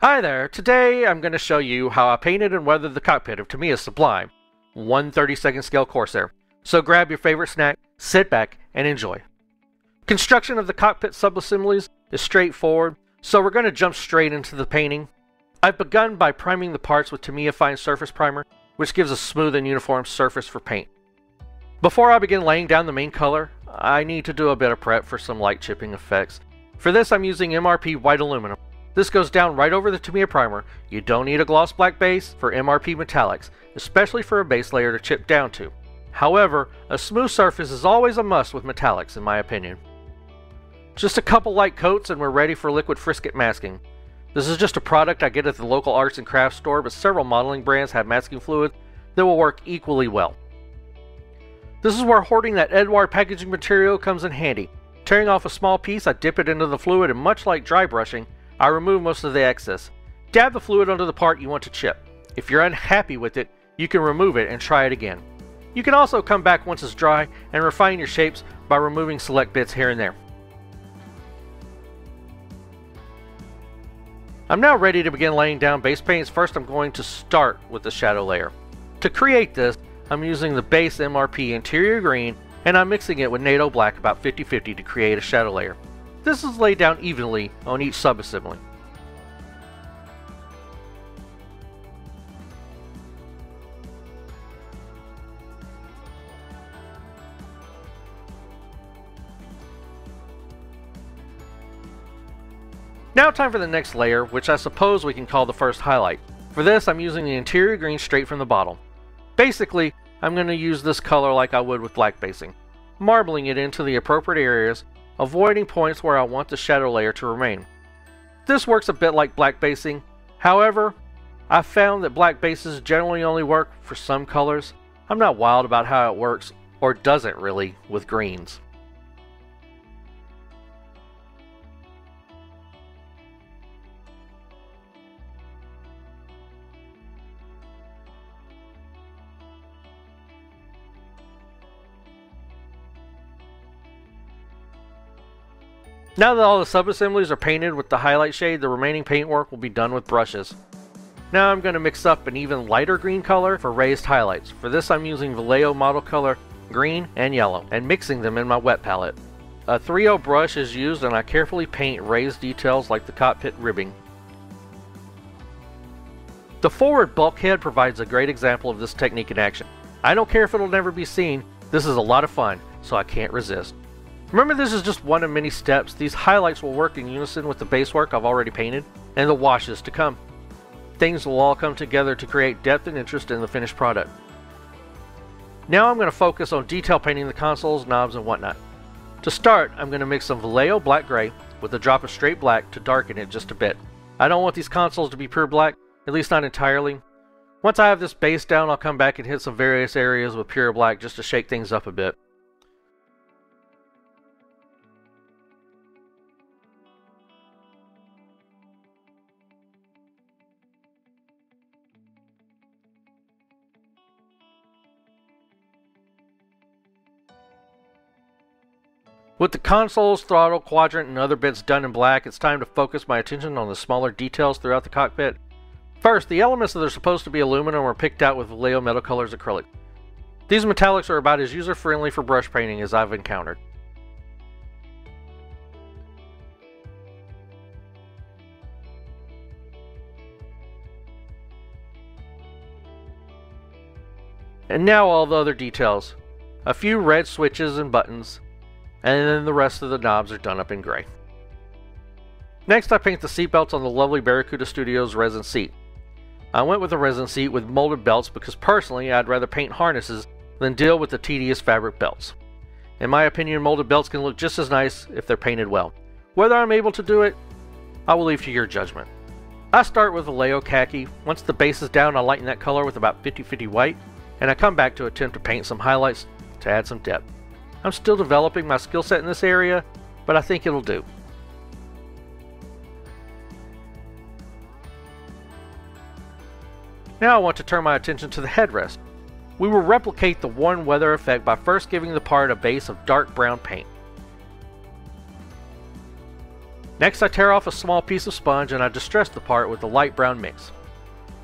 Hi there, today I'm going to show you how I painted and weathered the cockpit of Tamiya Sublime 132nd scale Corsair. So grab your favorite snack, sit back, and enjoy. Construction of the cockpit subassemblies is straightforward, so we're going to jump straight into the painting. I've begun by priming the parts with Tamiya Fine Surface Primer, which gives a smooth and uniform surface for paint. Before I begin laying down the main color, I need to do a bit of prep for some light chipping effects. For this I'm using MRP white aluminum. This goes down right over the Tamiya primer. You don't need a gloss black base for MRP metallics, especially for a base layer to chip down to. However, a smooth surface is always a must with metallics in my opinion. Just a couple light coats and we're ready for liquid frisket masking. This is just a product I get at the local arts and crafts store, but several modeling brands have masking fluid that will work equally well. This is where hoarding that Eduard packaging material comes in handy. Tearing off a small piece, I dip it into the fluid and much like dry brushing, I remove most of the excess. Dab the fluid onto the part you want to chip. If you're unhappy with it, you can remove it and try it again. You can also come back once it's dry and refine your shapes by removing select bits here and there. I'm now ready to begin laying down base paints. First I'm going to start with the shadow layer. To create this, I'm using the base MRP interior green and I'm mixing it with NATO black about 50-50 to create a shadow layer. This is laid down evenly on each subassembly. Now time for the next layer, which I suppose we can call the first highlight. For this, I'm using the interior green straight from the bottle. Basically, I'm going to use this color like I would with black basing, marbling it into the appropriate areas, avoiding points where I want the shadow layer to remain. This works a bit like black basing, however, I've found that black bases generally only work for some colors. I'm not wild about how it works, or doesn't really, with greens. Now that all the subassemblies are painted with the highlight shade, the remaining paintwork will be done with brushes. Now I'm going to mix up an even lighter green color for raised highlights. For this I'm using Vallejo model color green and yellow and mixing them in my wet palette. A 3.0 brush is used and I carefully paint raised details like the cockpit ribbing. The forward bulkhead provides a great example of this technique in action. I don't care if it'll never be seen, this is a lot of fun, so I can't resist. Remember this is just one of many steps. These highlights will work in unison with the base work I've already painted and the washes to come. Things will all come together to create depth and interest in the finished product. Now I'm going to focus on detail painting the consoles, knobs, and whatnot. To start, I'm going to mix some Vallejo black gray with a drop of straight black to darken it just a bit. I don't want these consoles to be pure black, at least not entirely. Once I have this base down, I'll come back and hit some various areas with pure black just to shake things up a bit. With the consoles, throttle, quadrant, and other bits done in black, it's time to focus my attention on the smaller details throughout the cockpit. First, the elements that are supposed to be aluminum are picked out with Vallejo Metal Colors acrylic. These metallics are about as user-friendly for brush painting as I've encountered. And now all the other details. A few red switches and buttons, and then the rest of the knobs are done up in gray. Next I paint the seatbelts on the lovely Barracuda Studios resin seat. I went with a resin seat with molded belts because personally I'd rather paint harnesses than deal with the tedious fabric belts. In my opinion, molded belts can look just as nice if they're painted well. Whether I'm able to do it, I will leave to your judgment. I start with Vallejo khaki. Once the base is down, I lighten that color with about 50-50 white, and I come back to attempt to paint some highlights to add some depth. I'm still developing my skill set in this area, but I think it'll do. Now I want to turn my attention to the headrest. We will replicate the warm weather effect by first giving the part a base of dark brown paint. Next I tear off a small piece of sponge and I distress the part with a light brown mix.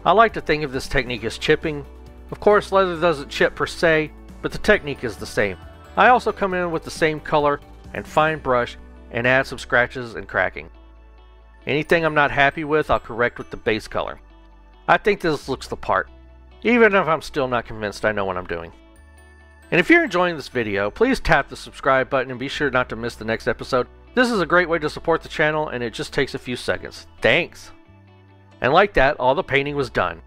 I like to think of this technique as chipping. Of course leather doesn't chip per se, but the technique is the same. I also come in with the same color and fine brush and add some scratches and cracking. Anything I'm not happy with I'll correct with the base color. I think this looks the part, even if I'm still not convinced I know what I'm doing. And if you're enjoying this video, please tap the subscribe button and be sure not to miss the next episode. This is a great way to support the channel and it just takes a few seconds. Thanks! And like that, all the painting was done.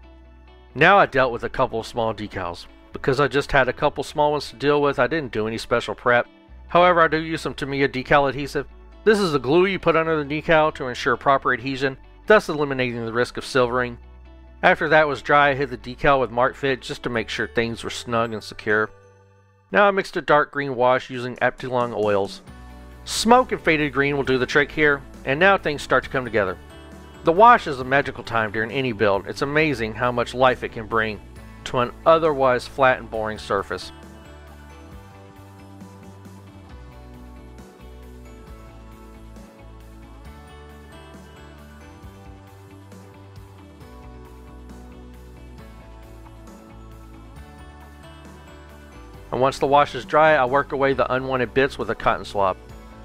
Now I dealt with a couple of small decals. Because I just had a couple small ones to deal with, I didn't do any special prep. However, I do use some Tamiya decal adhesive. This is the glue you put under the decal to ensure proper adhesion, thus eliminating the risk of silvering. After that was dry, I hit the decal with Mark Fit just to make sure things were snug and secure. Now I mixed a dark green wash using Abteilung oils. Smoke and faded green will do the trick here, and now things start to come together. The wash is a magical time during any build. It's amazing how much life it can bring to an otherwise flat and boring surface. And once the wash is dry, I work away the unwanted bits with a cotton swab.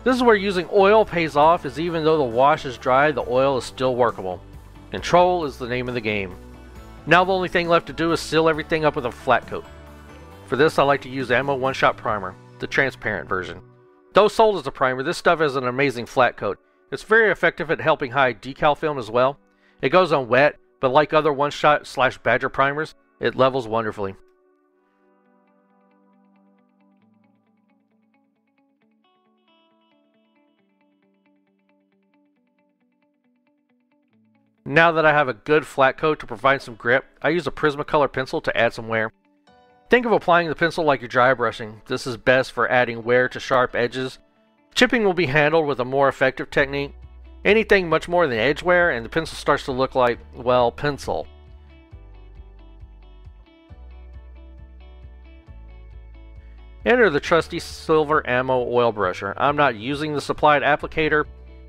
This is where using oil pays off as even though the wash is dry, the oil is still workable. Control is the name of the game. Now the only thing left to do is seal everything up with a flat coat. For this I like to use Ammo One Shot Primer, the transparent version. Though sold as a primer, this stuff has an amazing flat coat. It's very effective at helping hide decal film as well. It goes on wet, but like other one shot slash badger primers, it levels wonderfully. Now that I have a good flat coat to provide some grip, I use a Prismacolor pencil to add some wear. Think of applying the pencil like you're dry brushing. This is best for adding wear to sharp edges. Chipping will be handled with a more effective technique. Anything much more than edge wear and the pencil starts to look like, well, pencil. Enter the trusty silver ammo oil brusher. I'm not using the supplied applicator.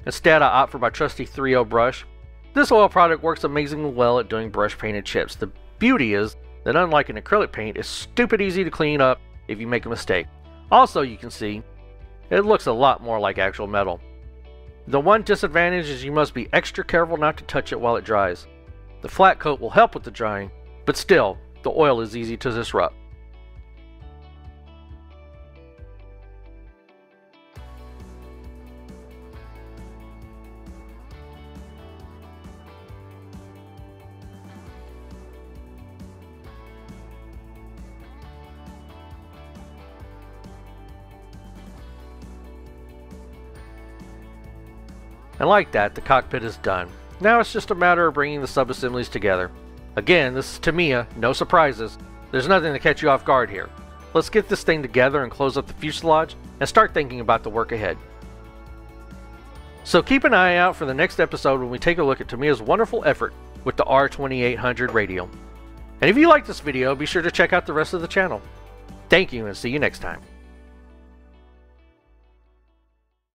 Instead, I opt for my trusty 3.0 brush. This oil product works amazingly well at doing brush painted chips. The beauty is that unlike an acrylic paint, it's stupid easy to clean up if you make a mistake. Also, you can see, it looks a lot more like actual metal. The one disadvantage is you must be extra careful not to touch it while it dries. The flat coat will help with the drying, but still, the oil is easy to disrupt. And like that, the cockpit is done. Now it's just a matter of bringing the sub-assemblies together. Again, this is Tamiya, uh, no surprises. There's nothing to catch you off guard here. Let's get this thing together and close up the fuselage and start thinking about the work ahead. So keep an eye out for the next episode when we take a look at Tamiya's wonderful effort with the R2800 radial. And if you like this video, be sure to check out the rest of the channel. Thank you and see you next time.